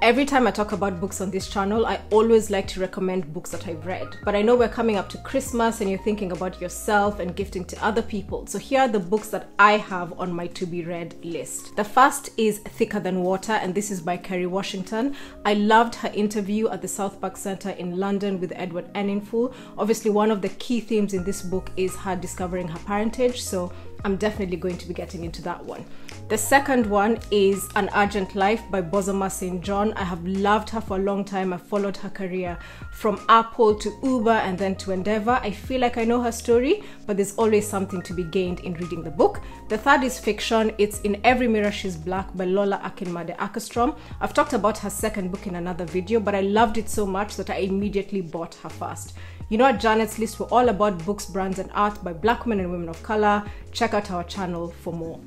Every time I talk about books on this channel, I always like to recommend books that I've read. But I know we're coming up to Christmas and you're thinking about yourself and gifting to other people. So here are the books that I have on my to be read list. The first is Thicker Than Water, and this is by Kerry Washington. I loved her interview at the South Bank Centre in London with Edward Enninful. Obviously, one of the key themes in this book is her discovering her parentage. So I'm definitely going to be getting into that one. The second one is An Urgent Life by Bozoma St. John. I have loved her for a long time. I've followed her career from Apple to Uber and then to Endeavor. I feel like I know her story, but there's always something to be gained in reading the book. The third is fiction. It's In Every Mirror She's Black by Lola Akinmade Akerstrom. I've talked about her second book in another video, but I loved it so much that I immediately bought her first. You know, at Janet's List, we're all about books, brands, and art by black men and women of color. Check out our channel for more.